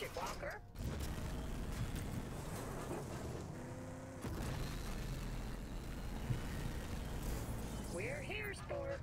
Watch Walker. We're here, sport.